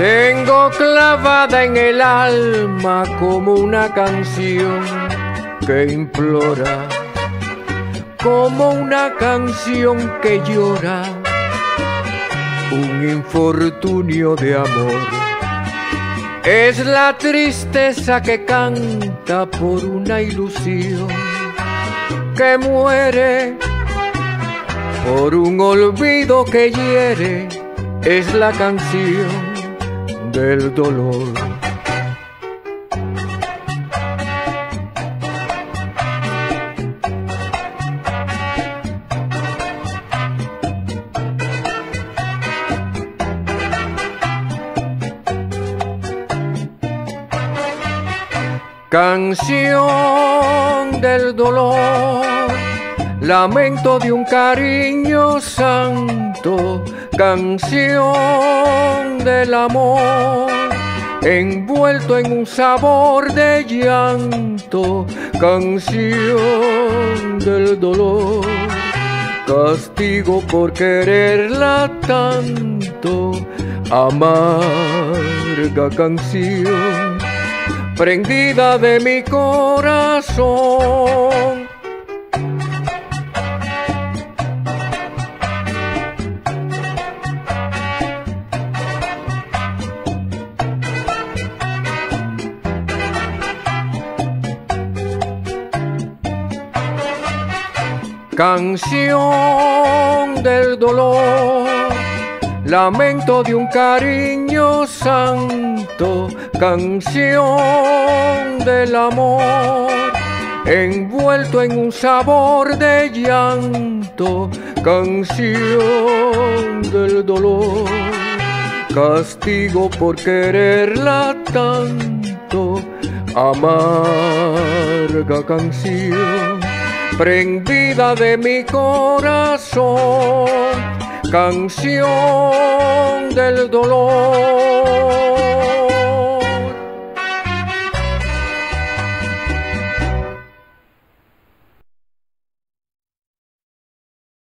Tengo clavada en el alma como una canción que implora, como una canción que llora, un infortunio de amor. Es la tristeza que canta por una ilusión que muere, por un olvido que hiere, es la canción del dolor. Canción del dolor, lamento de un cariño santo, canción del amor, envuelto en un sabor de llanto, canción del dolor, castigo por quererla tanto, amarga canción, prendida de mi corazón Canción del dolor, lamento de un cariño santo, canción del amor, envuelto en un sabor de llanto, canción del dolor, castigo por quererla tanto, amarga canción prendida de mi corazón, canción del dolor.